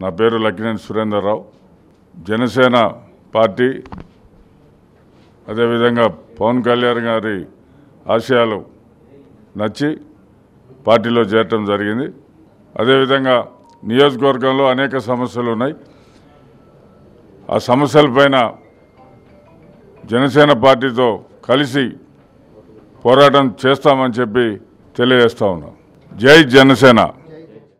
నా పేరు లక్కినేని సురేందర్రావు జనసేన పార్టీ అదేవిధంగా పవన్ కళ్యాణ్ గారి ఆశయాలు నచ్చి పార్టీలో చేరటం జరిగింది. అదేవిధంగా నియోజకవర్గంలో అనేక సమస్యలు ఉన్నాయి. ఆ సమస్యలపైన జనసేన పార్టీతో కలిసి పోరాటం చేస్తామని చెప్పి తెలియజేస్తా ఉన్నాం. జై జనసేన.